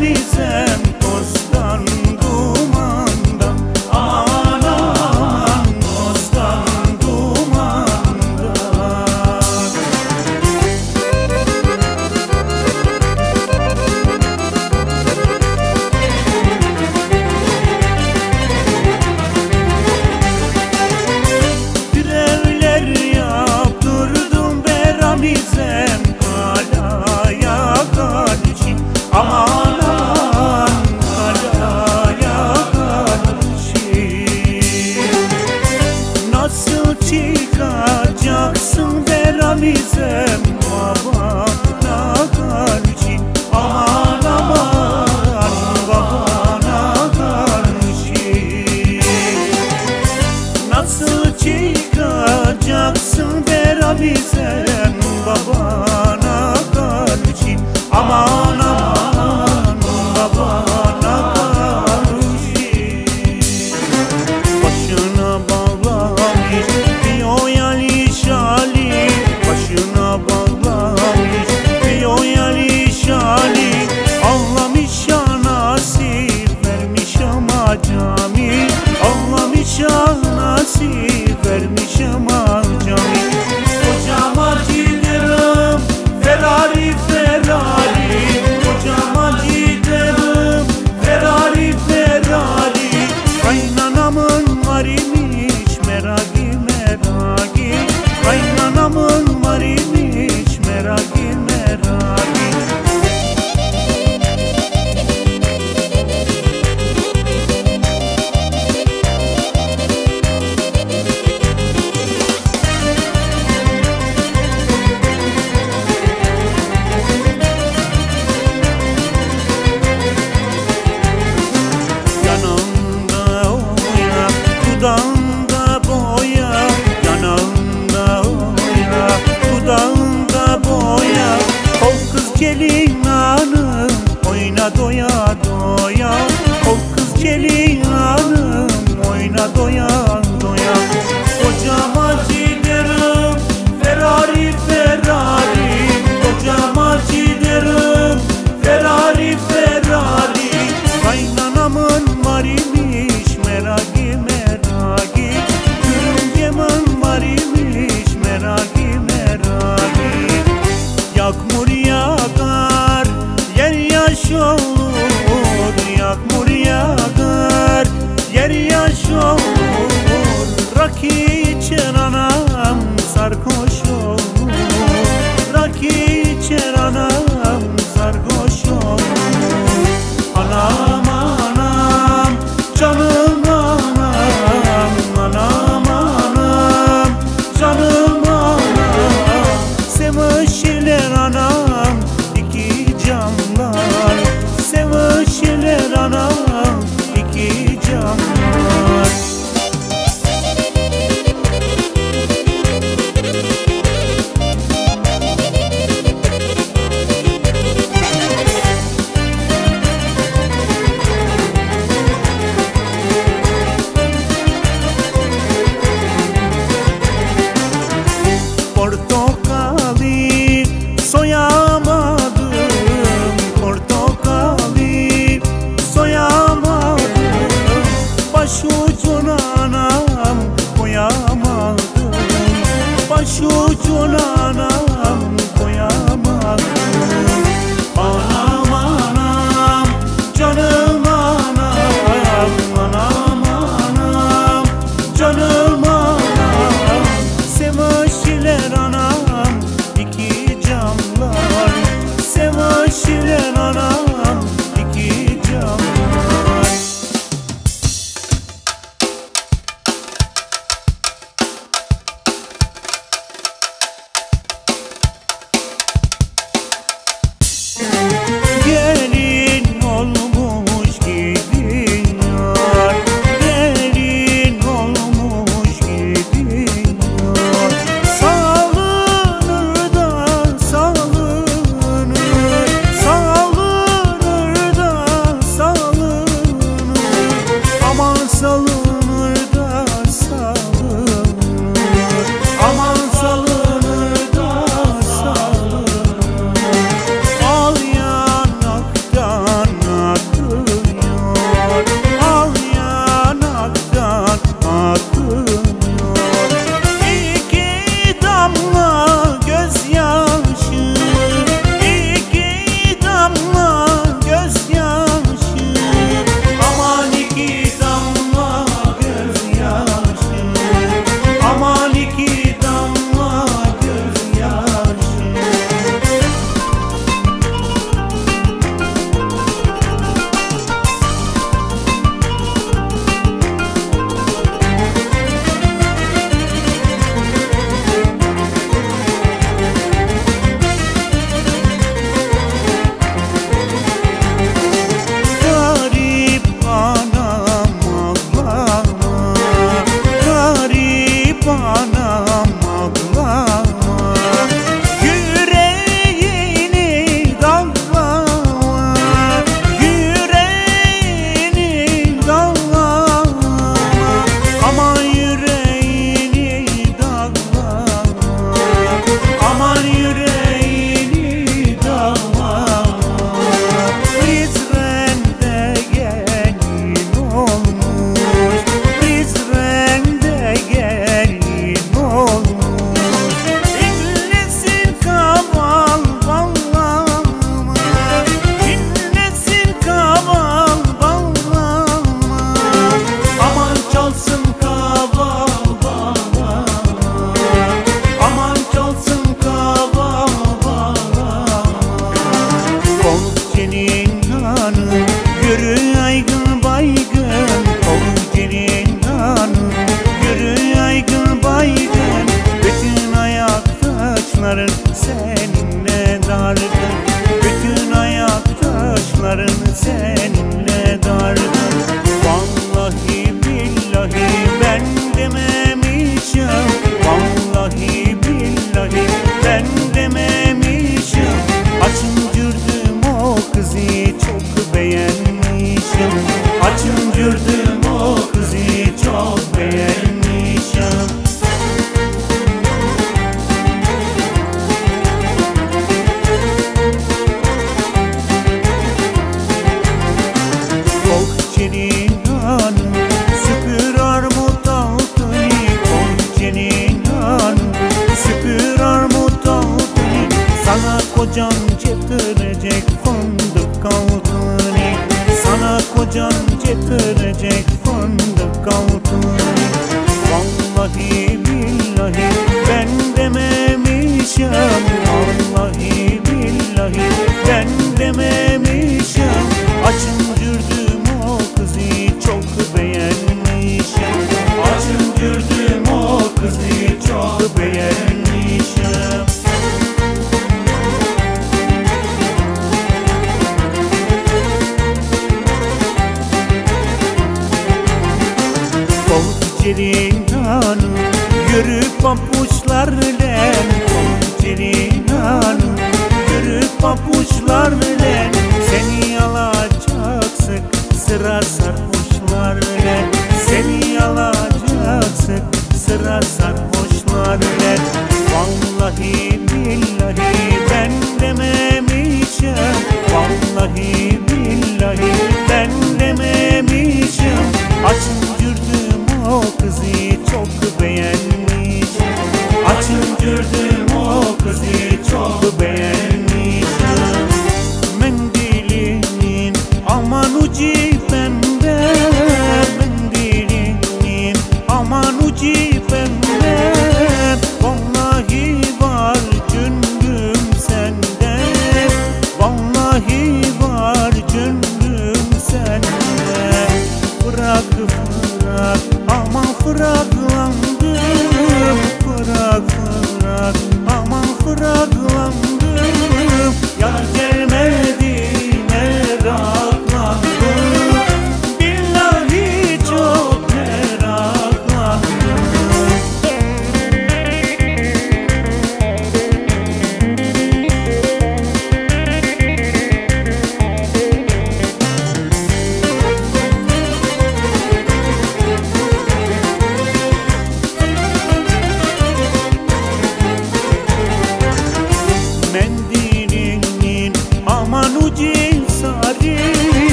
bize yaksın berabize No, no.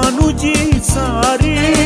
amănugiți sării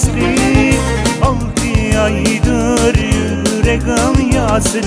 yaslı Altı aydır yüreğim yaslı